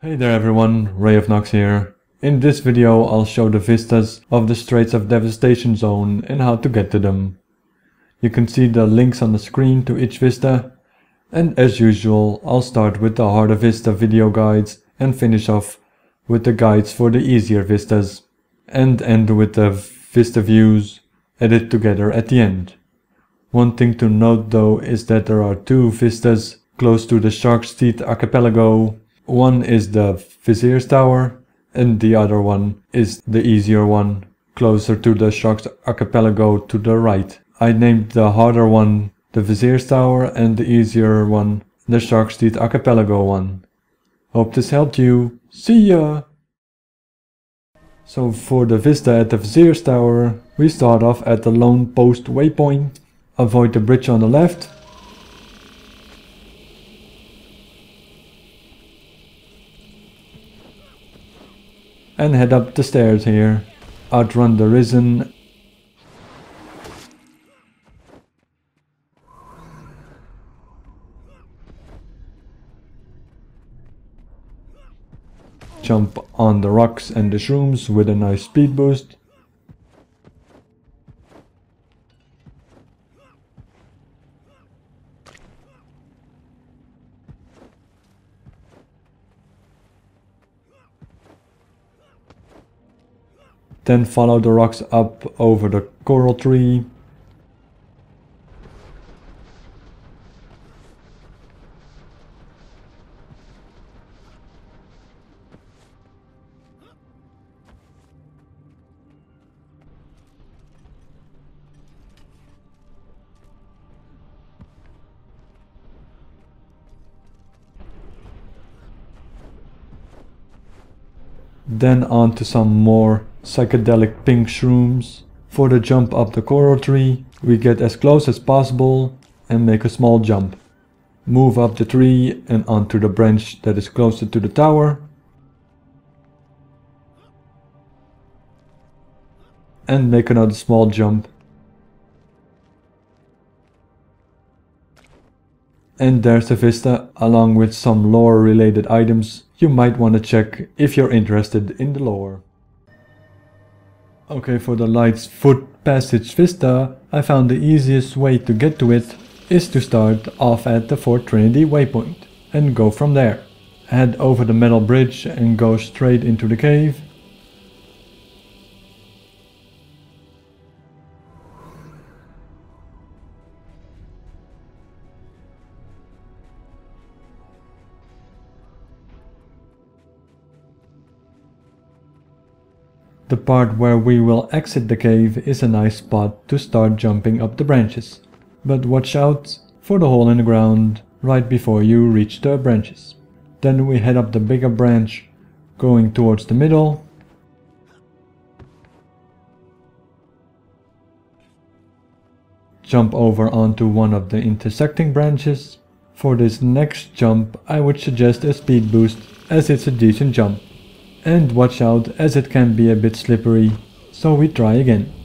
Hey there everyone, Ray of Nox here. In this video I'll show the vistas of the Straits of Devastation zone and how to get to them. You can see the links on the screen to each vista and as usual I'll start with the harder vista video guides and finish off with the guides for the easier vistas and end with the vista views edited together at the end. One thing to note though is that there are two vistas close to the Shark's Teeth archipelago one is the Vizier's Tower, and the other one is the easier one, closer to the Shark's Archipelago to the right. I named the harder one the Vizier's Tower and the easier one the Shark's Teeth Archipelago one. Hope this helped you. See ya! So for the vista at the Vizier's Tower, we start off at the Lone Post waypoint. Avoid the bridge on the left and head up the stairs here. Outrun the Risen. Jump on the rocks and the shrooms with a nice speed boost. Then follow the rocks up over the coral tree. Then on to some more psychedelic pink shrooms. For the jump up the coral tree, we get as close as possible and make a small jump. Move up the tree and onto the branch that is closer to the tower. And make another small jump. And there's the vista along with some lore related items you might want to check if you're interested in the lore. Okay, for the Light's Foot Passage Vista, I found the easiest way to get to it is to start off at the Fort Trinity waypoint and go from there. Head over the metal bridge and go straight into the cave The part where we will exit the cave is a nice spot to start jumping up the branches. But watch out for the hole in the ground right before you reach the branches. Then we head up the bigger branch going towards the middle. Jump over onto one of the intersecting branches. For this next jump I would suggest a speed boost as it's a decent jump. And watch out as it can be a bit slippery, so we try again.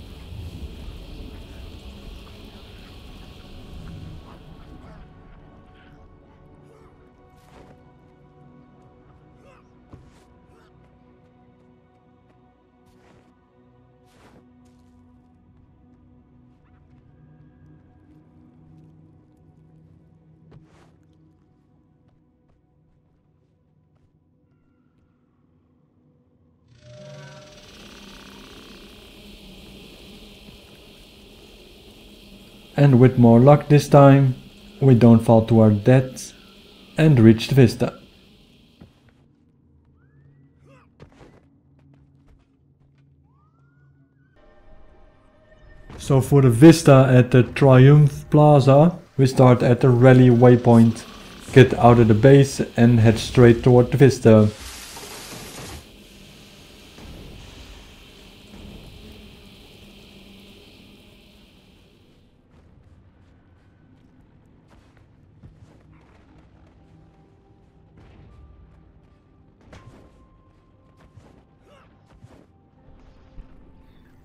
And with more luck this time, we don't fall to our deaths and reach the vista. So for the vista at the Triumph Plaza, we start at the rally waypoint, get out of the base and head straight toward the vista.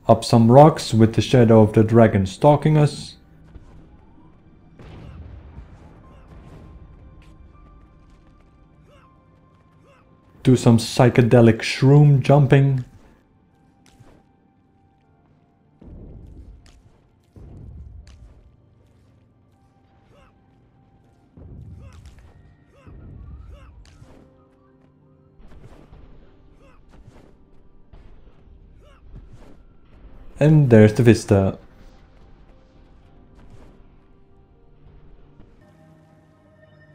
Up some rocks with the shadow of the dragon stalking us. do some psychedelic shroom jumping. And there's the vista. Er-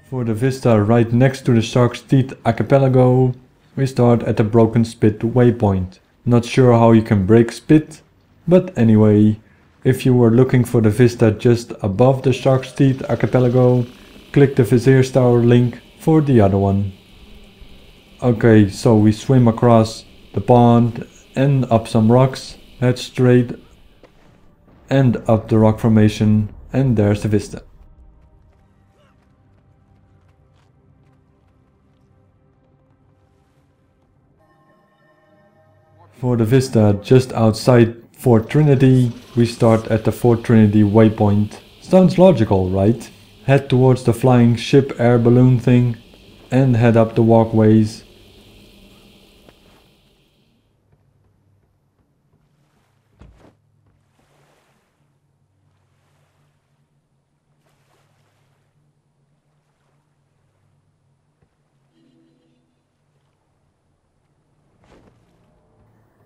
for the vista right next to the Shark's Teeth archipelago, we start at the Broken Spit waypoint. Not sure how you can break Spit, but anyway, if you were looking for the vista just above the Shark's Teeth archipelago, click the Vizier Tower link for the other one. Okay, so we swim across the pond and up some rocks head straight and up the rock formation and there's the vista. For the vista just outside Fort Trinity, we start at the Fort Trinity waypoint. Sounds logical, right? Head towards the flying ship air balloon thing and head up the walkways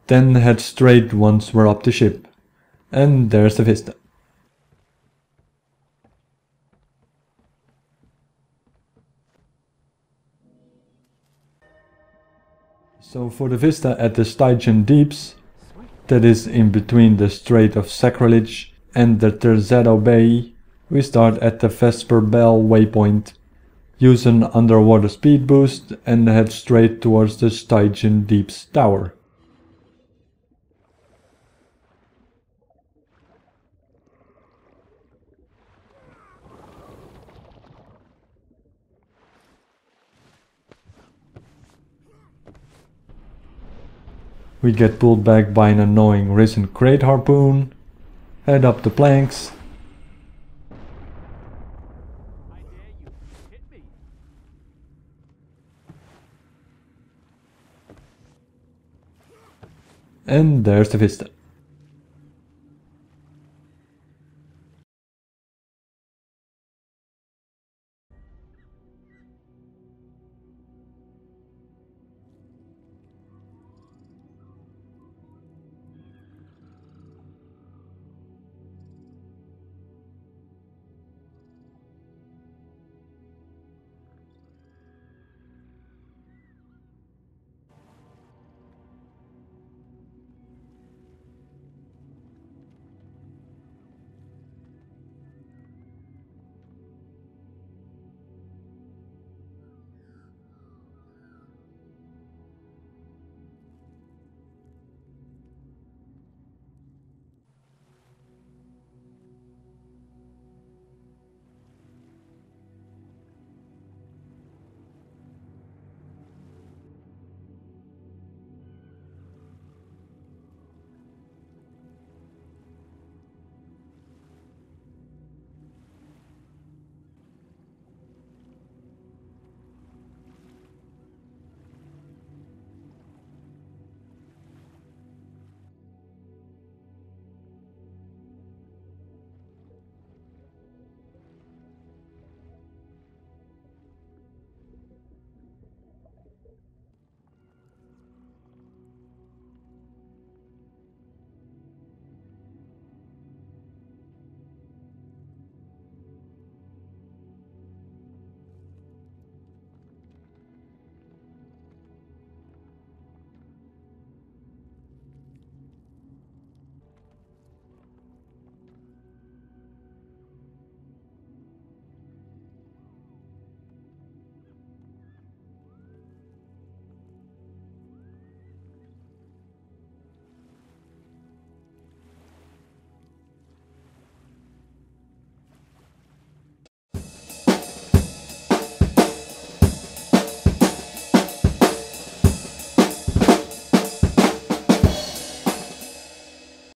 Then head straight once we're up the ship. And there's the vista. So for the vista at the Stygian Deeps, that is in between the Strait of Sacrilege and the Terzetto Bay, we start at the Vesper Bell waypoint, use an underwater speed boost and head straight towards the Stygian Deeps tower. We get pulled back by an annoying risen crate harpoon, head up the planks, and there's the vista.